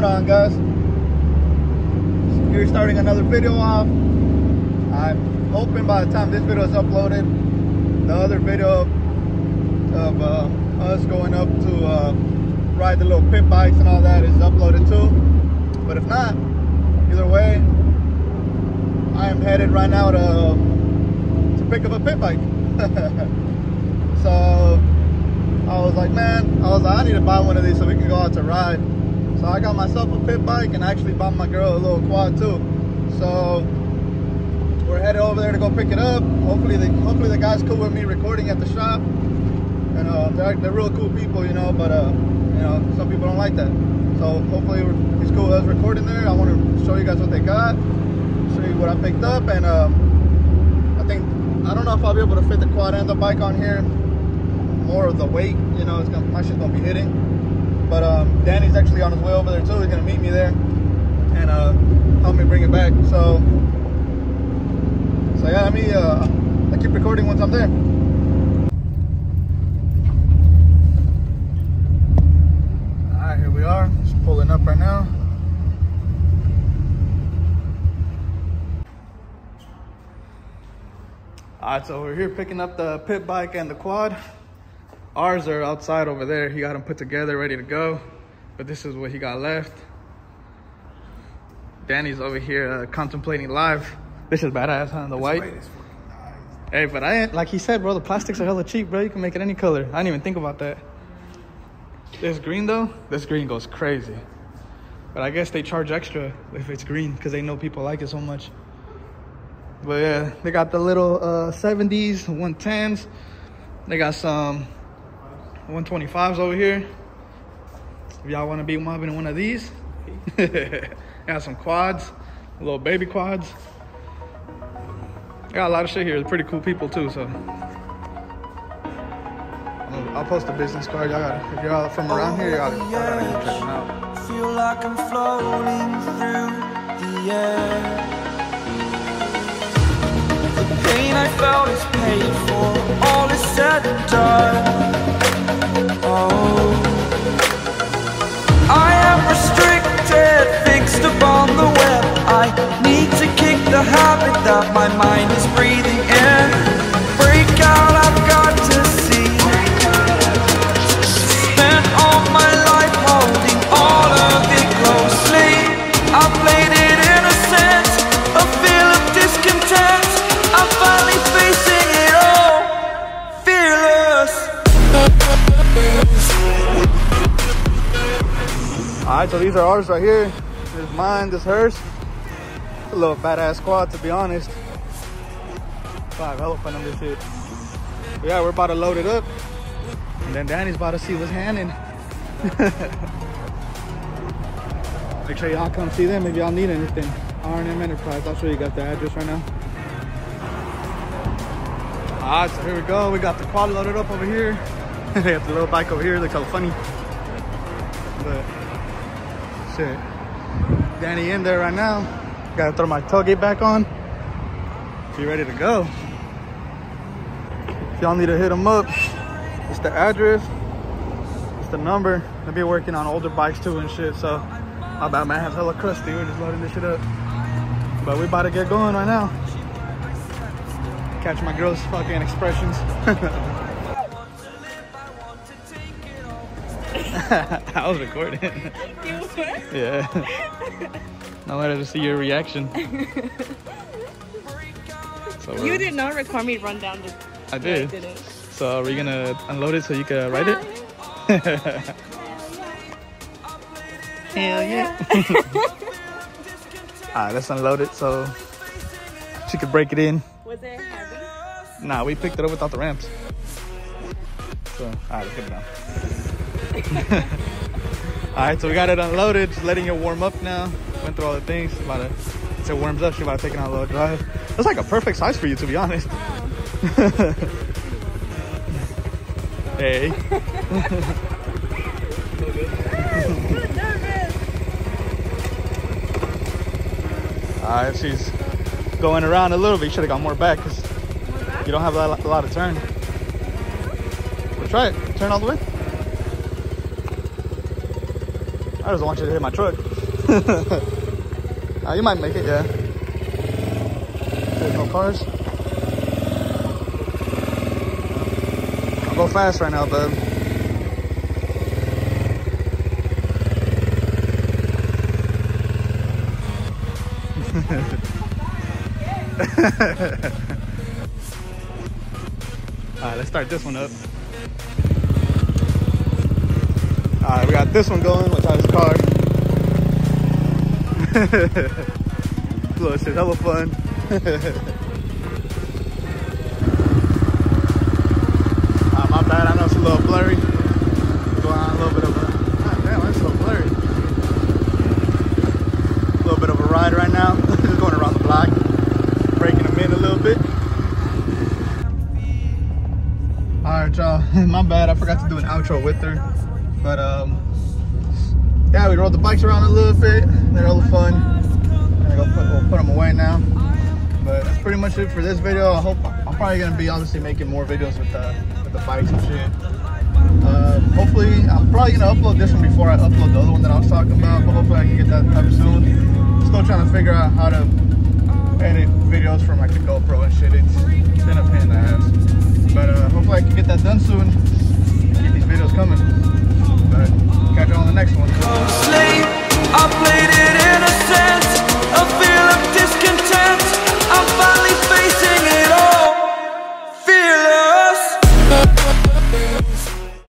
going on guys? Here starting another video off. I'm hoping by the time this video is uploaded, the other video of uh, us going up to uh, ride the little pit bikes and all that is uploaded too. But if not, either way, I am headed right now to, to pick up a pit bike. so I was like, man, I was like, I need to buy one of these so we can go out to ride. So I got myself a pit bike and I actually bought my girl a little quad too. So we're headed over there to go pick it up. Hopefully the hopefully the guys cool with me recording at the shop. And uh, they're, they're real cool people, you know, but uh, you know, some people don't like that. So hopefully he's cool with us recording there. I want to show you guys what they got, show you what I picked up, and um, I think I don't know if I'll be able to fit the quad and the bike on here. More of the weight, you know, it's gonna, my shit's gonna be hitting. But um, Danny's actually on his way over there too. He's gonna meet me there and uh, help me bring it back. So, so yeah, let me. Uh, I keep recording once I'm there. All right, here we are. Just pulling up right now. All right, so we're here picking up the pit bike and the quad. Ours are outside over there. He got them put together, ready to go. But this is what he got left. Danny's over here uh, contemplating live. This is badass, huh? The white. Hey, but I ain't, like he said, bro, the plastics are hella cheap, bro. You can make it any color. I didn't even think about that. This green, though, this green goes crazy. But I guess they charge extra if it's green because they know people like it so much. But yeah, they got the little uh, 70s, 110s. They got some 125s over here. If y'all want to be mobbing one of these, got some quads, little baby quads. Got a lot of shit here. Pretty cool people too. So I'll post a business card. Y'all got if you're all from around here, y'all gotta, gotta go check them out. Feel like I'm floating through the air. The pain I felt is paid for. All is said and done. My mind is breathing in. Break out, I've got to see. Spent all my life holding all of it closely. I played it innocent, a feel of discontent. I'm finally facing it all, fearless. All right, so these are ours right here. This mine, this hers. A little badass squad, to be honest. Five elephant on this shit. Yeah, we're about to load it up. And then Danny's about to see what's handing. Make sure y'all come see them if y'all need anything. R&M Enterprise. I'll show you guys the address right now. All right, so here we go. We got the quad loaded up over here. they got the little bike over here. Looks all funny. But shit. Danny in there right now. Gotta throw my tailgate back on. Be ready to go. If y'all need to hit them up, it's the address, it's the number. They'll be working on older bikes too and shit. So my bad man has hella crusty. We're just loading this shit up. But we about to get going right now. Catch my girl's fucking expressions. I was recording. You were? Yeah. I wanted to see your reaction. So You did not record me run down the. I did. it. So are we gonna unload it so you can ride it? Hell yeah. Alright, let's unload it so she could break it in. Was it heavy? Nah, we picked it up without the ramps. So, alright, let's get it down. alright, so we got it unloaded, just letting it warm up now. Went through all the things. About once it warms up, she's about to take it on a little drive. That's like a perfect size for you, to be honest. Hey. Alright, she's going around a little bit. You should have got more back because you don't have a lot, a lot of turn. Try it. Turn all the way. I just want you to hit my truck. uh, you might make it, yeah. There's no cars. Go fast right now, bud. All right, let's start this one up. All right, we got this one going. Let's have this car. Shit, hella fun. Ah, my bad, I know it's a little blurry. Going on a little bit of a, God damn, that's so blurry. A little bit of a ride right now. Just going around the block, breaking them in a little bit. All right, y'all. My bad. I forgot to do an outro with her, but um, yeah, we rode the bikes around a little bit. They're all fun. Go put, we'll put them away now. But that's pretty much it for this video. I hope I'm probably gonna be obviously making more videos with the with the bikes and shit. Um, hopefully, I'm probably gonna upload this one before I upload the other one that I was talking about. But hopefully, I can get that up soon. Still trying to figure out how to edit videos from like the GoPro and shit. It's been a pain in the ass. But uh, hopefully, I can get that done soon. Keep these videos coming. But catch you on the next.